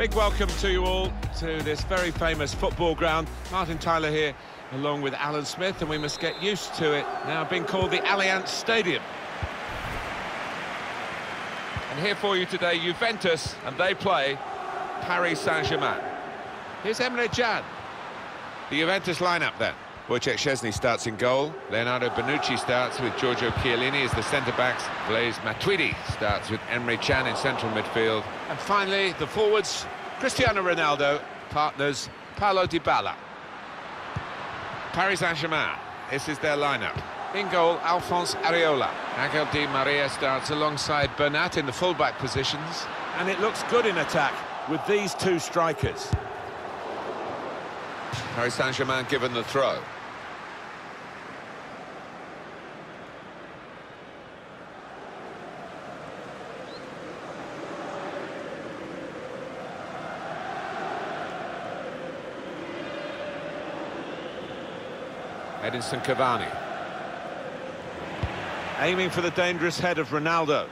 Big welcome to you all to this very famous football ground. Martin Tyler here, along with Alan Smith, and we must get used to it now being called the Allianz Stadium. And here for you today, Juventus, and they play Paris Saint-Germain. Here's Emre Can. The Juventus lineup then. Wojciech Szczesny starts in goal. Leonardo Bonucci starts with Giorgio Chiellini as the centre-backs. Blaise Matuidi starts with Emre Can in central midfield. And finally, the forwards, Cristiano Ronaldo, partners Paulo Dybala. Paris Saint-Germain, this is their lineup. In goal, Alphonse Areola. Angel Di Maria starts alongside Bernat in the full-back positions. And it looks good in attack with these two strikers. Paris Saint-Germain given the throw. Edinson Cavani. Aiming for the dangerous head of Ronaldo.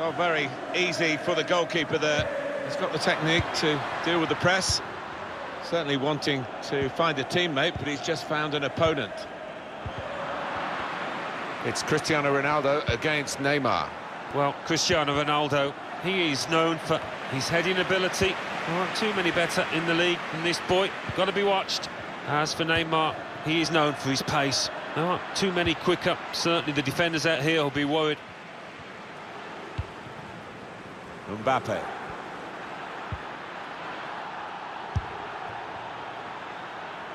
Oh, very easy for the goalkeeper there. He's got the technique to deal with the press. Certainly wanting to find a teammate, but he's just found an opponent. It's Cristiano Ronaldo against Neymar. Well, Cristiano Ronaldo, he is known for his heading ability. There aren't too many better in the league than this boy. Got to be watched. As for Neymar, he is known for his pace. There aren't too many quick up. Certainly the defenders out here will be worried. Mbappe.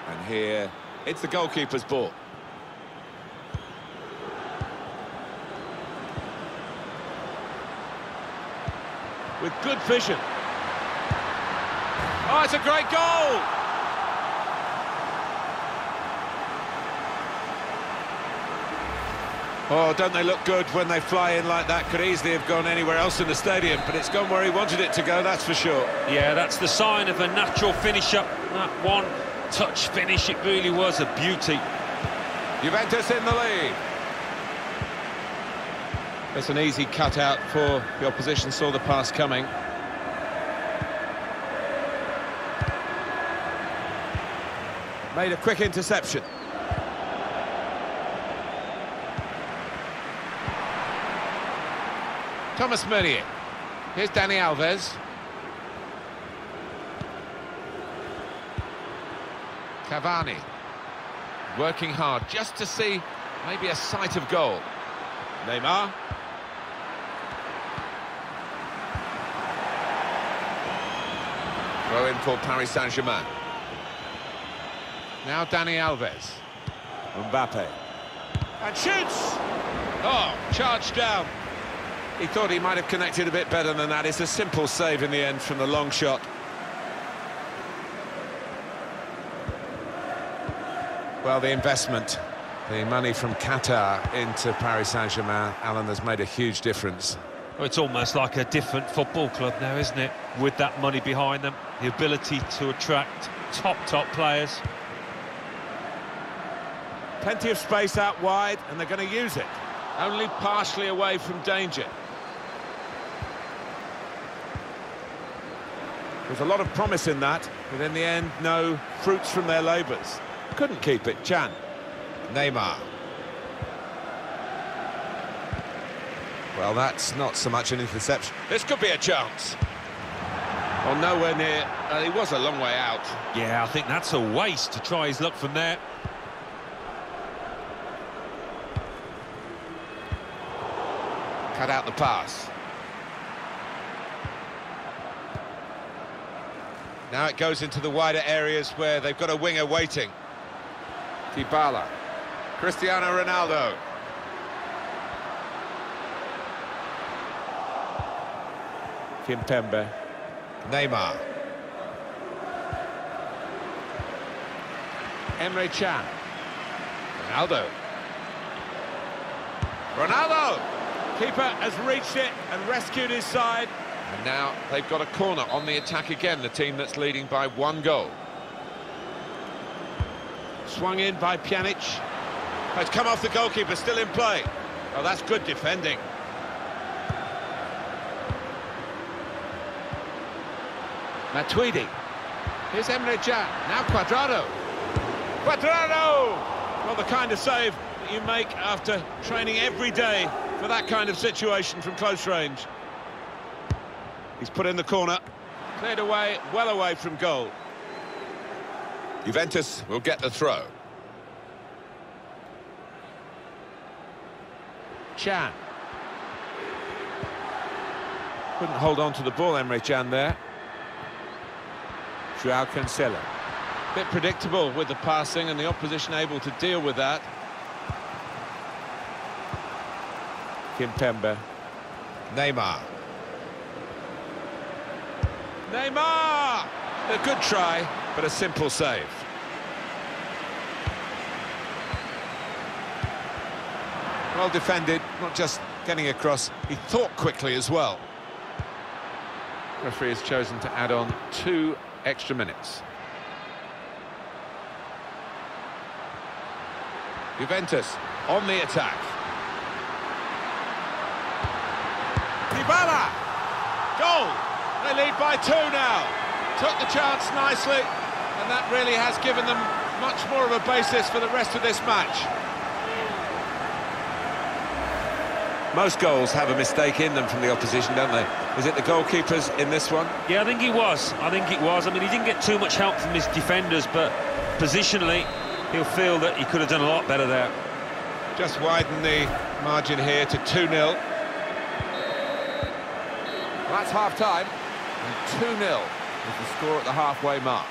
And here, it's the goalkeeper's ball. With good vision. Oh, it's a great goal! Oh, don't they look good when they fly in like that? Could easily have gone anywhere else in the stadium, but it's gone where he wanted it to go, that's for sure. Yeah, that's the sign of a natural finisher. That one touch finish, it really was a beauty. Juventus in the lead. That's an easy cutout for the opposition, saw the pass coming. Made a quick interception. Thomas Meunier. Here's Dani Alves. Cavani. Working hard just to see maybe a sight of goal. Neymar. Throw in for Paris Saint-Germain. Now Dani Alves. Mbappe. And shoots! Oh, charged down. He thought he might have connected a bit better than that. It's a simple save in the end from the long shot. Well, the investment, the money from Qatar into Paris Saint-Germain, Alan, has made a huge difference. Well, it's almost like a different football club now, isn't it? With that money behind them, the ability to attract top, top players. Plenty of space out wide, and they're going to use it. Only partially away from danger. There's a lot of promise in that, but in the end, no fruits from their labours. Couldn't keep it, Can. Neymar. Well, that's not so much an interception. This could be a chance. Well, nowhere near. Uh, he was a long way out. Yeah, I think that's a waste to try his luck from there. Cut out the pass. Now it goes into the wider areas where they've got a winger waiting. Dybala. Cristiano Ronaldo. Kimpembe. Neymar. Emre Can. Ronaldo. Ronaldo! Keeper has reached it and rescued his side. And now they've got a corner on the attack again, the team that's leading by one goal. Swung in by Pjanic. It's come off the goalkeeper, still in play. Oh, that's good defending. Matuidi. Here's Emre Can. Now Cuadrado. Cuadrado! Well, the kind of save that you make after training every day for that kind of situation from close range. He's put in the corner. Cleared away, well away from goal. Juventus will get the throw. Can. Couldn't hold on to the ball, Emre Can there. Joao Cancelo. Bit predictable with the passing and the opposition able to deal with that. Kim Kimpembe. Neymar. Neymar! A good try, but a simple save. Well defended, not just getting across, he thought quickly as well. Referee has chosen to add on two extra minutes. Juventus on the attack. Dybala! Goal! They lead by two now. Took the chance nicely, and that really has given them much more of a basis for the rest of this match. Most goals have a mistake in them from the opposition, don't they? Is it the goalkeepers in this one? Yeah, I think he was. I think it was. I mean, he didn't get too much help from his defenders, but positionally, he'll feel that he could have done a lot better there. Just widen the margin here to 2-0. That's half-time, and 2-0 is the score at the halfway mark.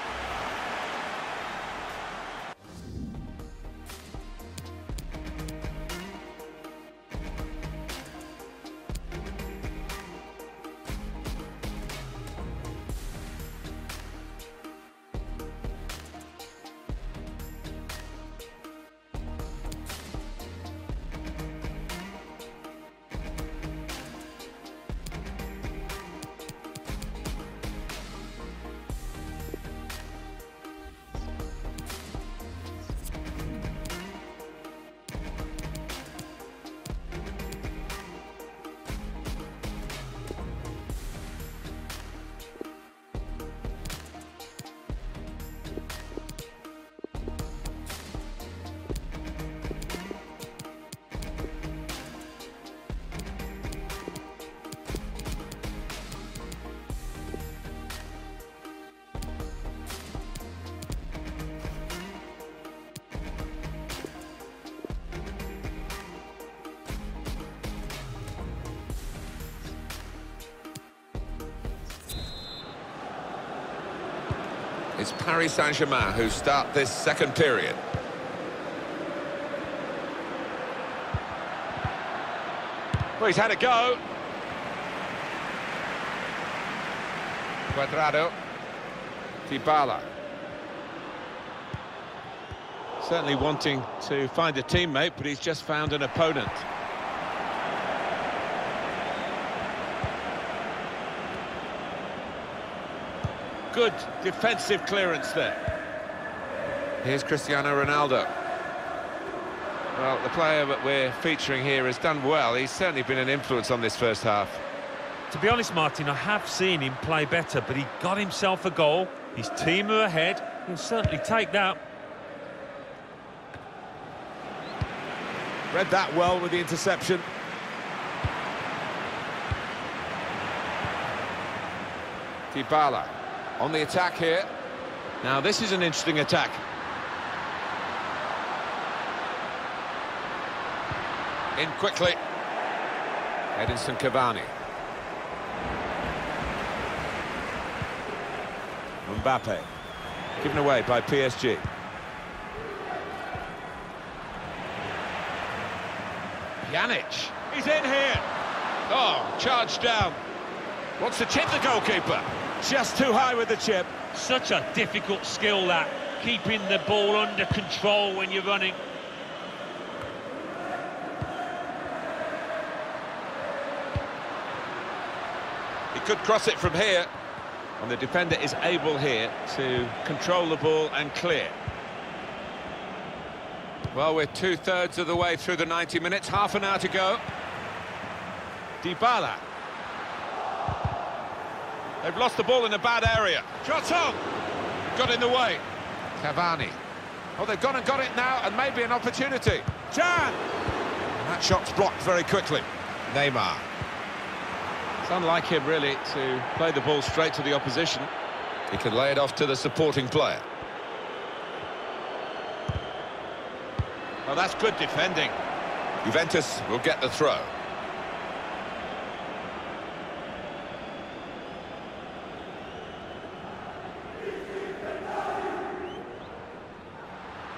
It's Paris Saint-Germain who start this second period. Well, he's had a go. Cuadrado. Dybala. Certainly wanting to find a teammate, but he's just found an opponent. Good defensive clearance there. Here's Cristiano Ronaldo. Well, the player that we're featuring here has done well. He's certainly been an influence on this first half. To be honest, Martin, I have seen him play better, but he got himself a goal. His team are ahead. He'll certainly take that. Read that well with the interception. Dybala on the attack here. Now, this is an interesting attack. In quickly. Edinson Cavani. Mbappe. Given away by PSG. Pjanic. He's in here. Oh, charged down. Wants to chip the goalkeeper. Just too high with the chip. Such a difficult skill, that. Keeping the ball under control when you're running. He could cross it from here. And the defender is able here to control the ball and clear. Well, we're two-thirds of the way through the 90 minutes, half an hour to go. Dybala. They've lost the ball in a bad area. Shot on! Got in the way. Cavani. Oh, they've gone and got it now, and maybe an opportunity. Can! That shot's blocked very quickly. Neymar. It's unlike him, really, to play the ball straight to the opposition. He can lay it off to the supporting player. Well, that's good defending. Juventus will get the throw.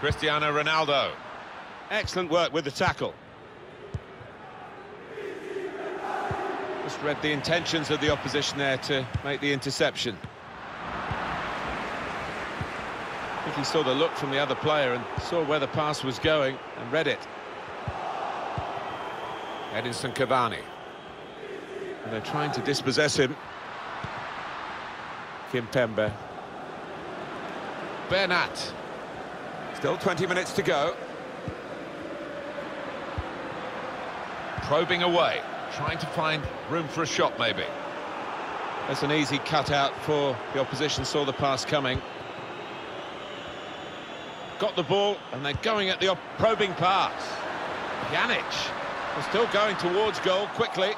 Cristiano Ronaldo. Excellent work with the tackle. Just read the intentions of the opposition there to make the interception. I think he saw the look from the other player and saw where the pass was going and read it. Edinson Cavani. And they're trying to dispossess him. Kim Kimpembe. Bernat. Still 20 minutes to go. Probing away, trying to find room for a shot, maybe. That's an easy cutout for the opposition, saw the pass coming. Got the ball, and they're going at the probing pass. Pjanic is still going towards goal quickly.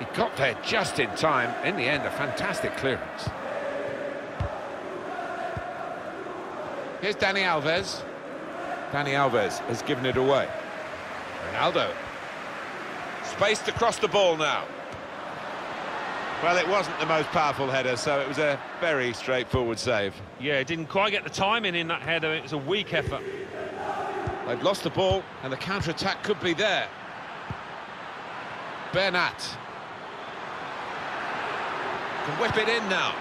He got there just in time. In the end, a fantastic clearance. Here's Dani Alves. Dani Alves has given it away. Ronaldo. Spaced across the ball now. Well, it wasn't the most powerful header, so it was a very straightforward save. Yeah, didn't quite get the timing in that header. It was a weak effort. They've lost the ball, and the counter-attack could be there. Bernat. Can whip it in now.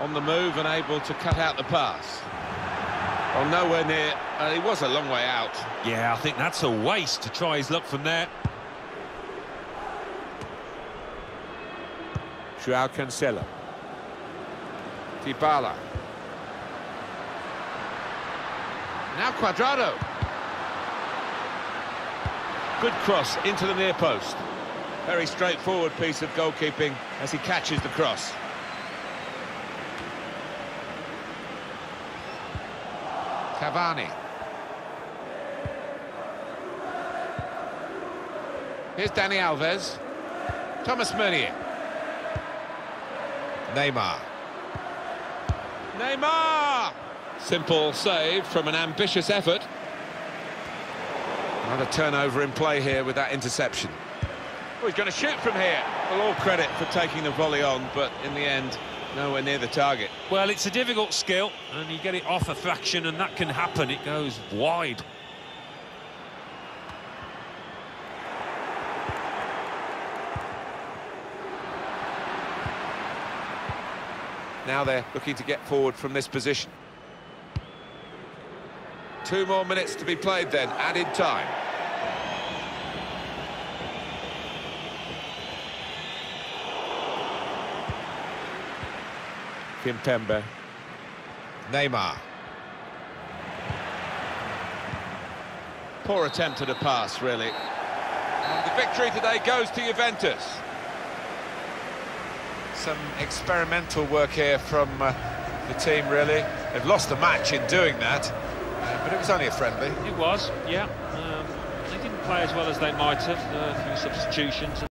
On the move and able to cut out the pass. Well, nowhere near. Uh, he was a long way out. Yeah, I think that's a waste to try his luck from there. Joao Cancelo. Dybala. Now Cuadrado. Good cross into the near post. Very straightforward piece of goalkeeping as he catches the cross. Cavani. Here's Dani Alves. Thomas Meunier. Neymar. Neymar! Simple save from an ambitious effort. Another turnover in play here with that interception. He's going to shoot from here. Well, all credit for taking the volley on, but in the end, nowhere near the target. Well, it's a difficult skill, and you get it off a fraction, and that can happen. It goes wide. Now they're looking to get forward from this position. Two more minutes to be played then, added time. Kimpembe. Neymar. Poor attempt at a pass, really. And the victory today goes to Juventus. Some experimental work here from uh, the team, really. They've lost the match in doing that, uh, but it was only a friendly. It was, yeah. Um, they didn't play as well as they might have, uh, a few substitutions.